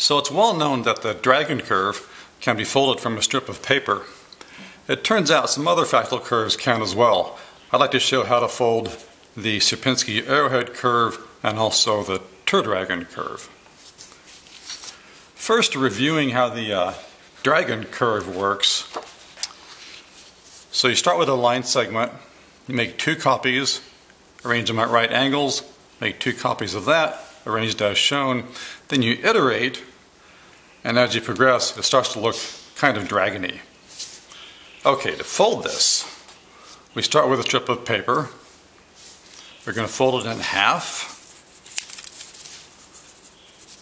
So it's well known that the dragon curve can be folded from a strip of paper. It turns out some other fractal curves can as well. I'd like to show how to fold the Sierpinski arrowhead curve and also the terdragon curve. First, reviewing how the uh, dragon curve works. So you start with a line segment, you make two copies, arrange them at right angles, make two copies of that, arranged as shown. Then you iterate, and as you progress, it starts to look kind of dragony. Okay, to fold this, we start with a strip of paper. We're going to fold it in half,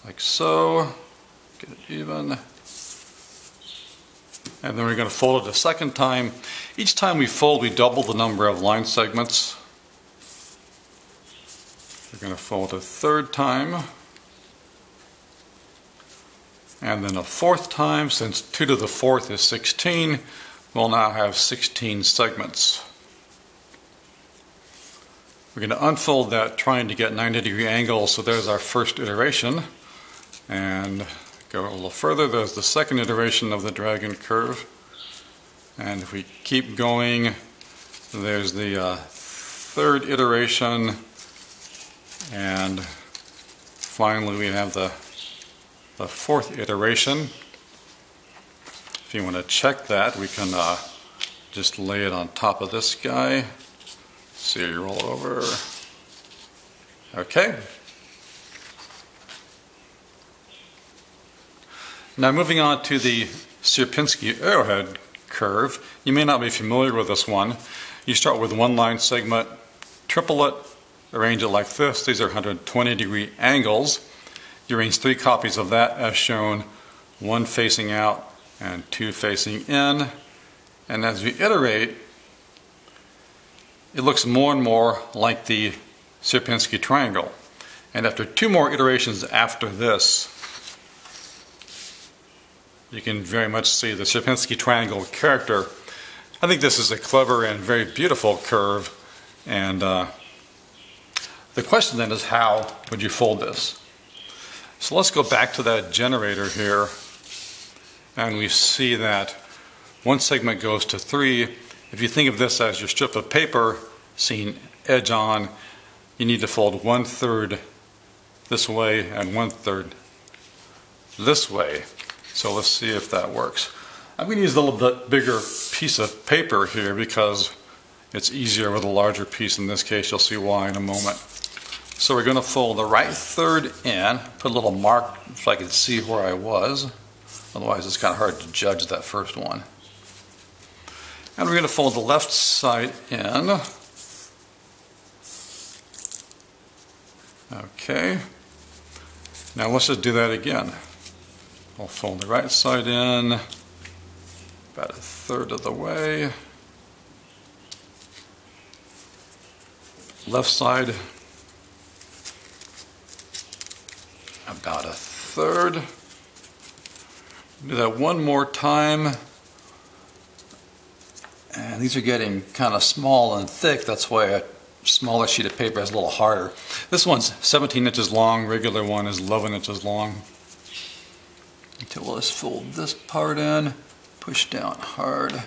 like so. Get it even. And then we're going to fold it a second time. Each time we fold, we double the number of line segments. We're going to fold a third time. And then a fourth time, since 2 to the fourth is 16, we'll now have 16 segments. We're going to unfold that trying to get 90 degree angles, so there's our first iteration. And go a little further, there's the second iteration of the dragon curve. And if we keep going, there's the uh, third iteration and finally we have the, the fourth iteration. If you want to check that, we can uh, just lay it on top of this guy. So you roll over. Okay. Now moving on to the Sierpinski arrowhead curve. You may not be familiar with this one. You start with one line segment, triple it, arrange it like this. These are 120 degree angles. You arrange three copies of that as shown, one facing out and two facing in. And as we iterate, it looks more and more like the Sierpinski triangle. And after two more iterations after this, you can very much see the Sierpinski triangle character. I think this is a clever and very beautiful curve and uh, the question then is how would you fold this? So let's go back to that generator here and we see that one segment goes to three. If you think of this as your strip of paper seen edge on, you need to fold one third this way and one third this way. So let's see if that works. I'm going to use a little bit bigger piece of paper here because it's easier with a larger piece. In this case, you'll see why in a moment. So we're going to fold the right third in, put a little mark so I can see where I was. Otherwise it's kind of hard to judge that first one. And we're going to fold the left side in. Okay. Now let's just do that again. We'll fold the right side in about a third of the way. Left side about a third. Do that one more time. And these are getting kind of small and thick. That's why a smaller sheet of paper is a little harder. This one's 17 inches long. Regular one is 11 inches long. Okay, we'll just fold this part in, push down hard.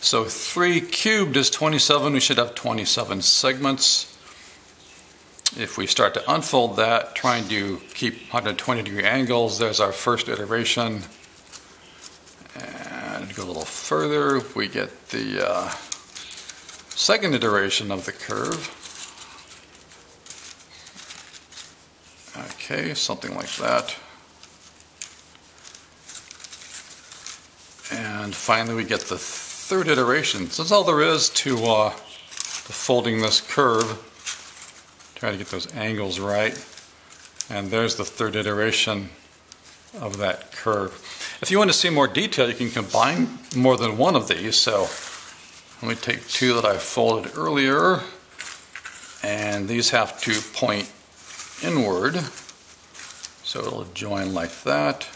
So 3 cubed is 27. We should have 27 segments if we start to unfold that, trying to keep 120 degree angles, there's our first iteration. And go a little further, we get the uh, second iteration of the curve. Okay, something like that. And finally we get the third iteration. So that's all there is to, uh, to folding this curve. Try to get those angles right. And there's the third iteration of that curve. If you want to see more detail, you can combine more than one of these. So let me take two that I folded earlier, and these have to point inward. So it'll join like that.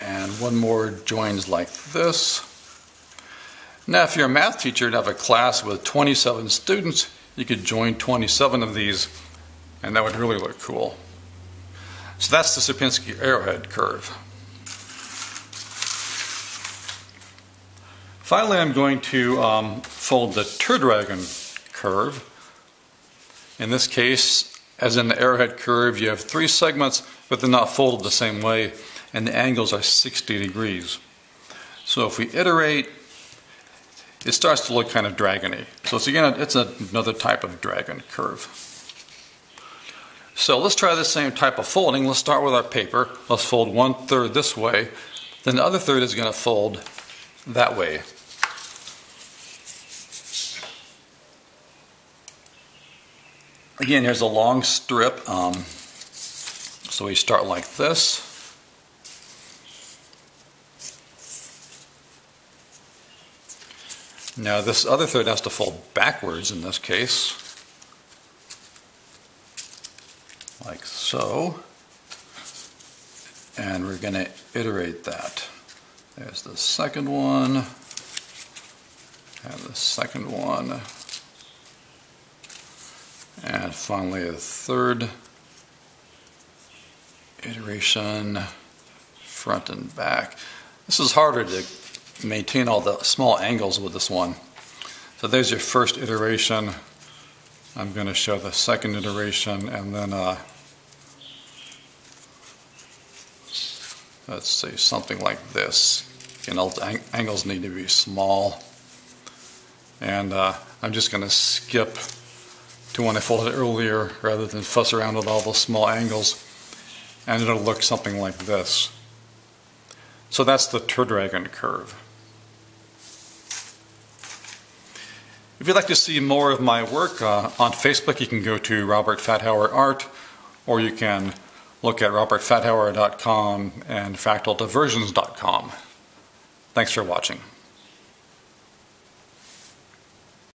And one more joins like this. Now, if you're a math teacher and have a class with 27 students, you could join 27 of these, and that would really look cool. So that's the Sierpinski arrowhead curve. Finally, I'm going to um, fold the terdragon curve. In this case, as in the arrowhead curve, you have three segments, but they're not folded the same way, and the angles are 60 degrees. So if we iterate, it starts to look kind of dragony. So it's again, it's another type of dragon curve. So let's try the same type of folding. Let's start with our paper. Let's fold one third this way. Then the other third is going to fold that way. Again, here's a long strip. Um, so we start like this. Now this other third has to fold backwards in this case. Like so. And we're going to iterate that. There's the second one. And the second one. And finally a third iteration, front and back. This is harder to maintain all the small angles with this one. So there's your first iteration. I'm going to show the second iteration and then uh, let's say something like this. You know, angles need to be small. And uh, I'm just going to skip to one I folded earlier rather than fuss around with all those small angles. And it'll look something like this. So that's the terdragon curve. If you'd like to see more of my work uh, on Facebook, you can go to Robert Fathauer Art, or you can look at robertfathauer.com and fractaldiversions.com. Thanks for watching.